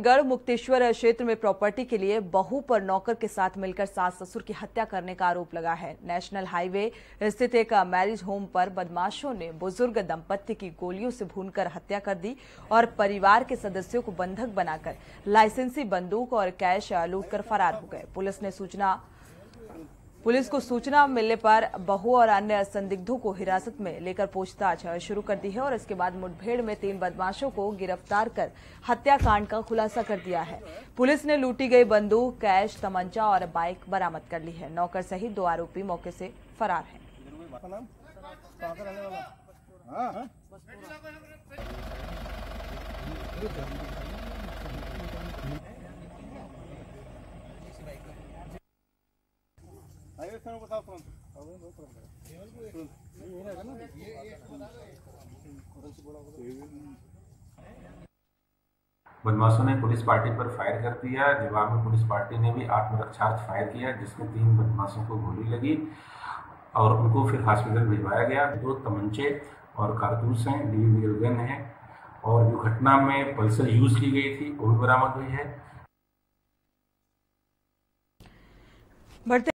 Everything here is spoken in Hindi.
गढ़ मुक्तेश्वर क्षेत्र में प्रॉपर्टी के लिए बहू पर नौकर के साथ मिलकर सास ससुर की हत्या करने का आरोप लगा है। नेशनल हाईवे स्थित एक मैरिज होम पर बदमाशों ने बुज़ुर्ग दंपत्ति की गोलियों से भूनकर हत्या कर दी और परिवार के सदस्यों को बंधक बनाकर लाइसेंसी बंदूक और कैश लूट फरार हो गए। पुलिस ने सूचना पुलिस को सूचना मिलने पर बहू और अन्य संदिग्धों को हिरासत में लेकर पूछताछ शुरू कर दी है और इसके बाद मुठभेड़ में तीन बदमाशों को गिरफ़्तार कर हत्याकांड का खुलासा कर दिया है। पुलिस ने लूटी गई बंदूक, कैश, तमंचा और बाइक बरामद कर ली है। नौकर सहित दो आरोपी मौके से फरार हैं। बदमाशों ने पुलिस पार्टी पर फायर कर दिया। जवाब में पुलिस पार्टी ने भी आत्मरक्षार्थ फायर किया जिसमें तीन बदमाशों को गोली लगी और उनको फिर हॉस्पिटल भिजवाया गया। दो तमंचे और कारतूस हैं डी गन है और जो घटना में पल्सर यूज़ की गई थी वो भी बरामद हुई है। बढ़ते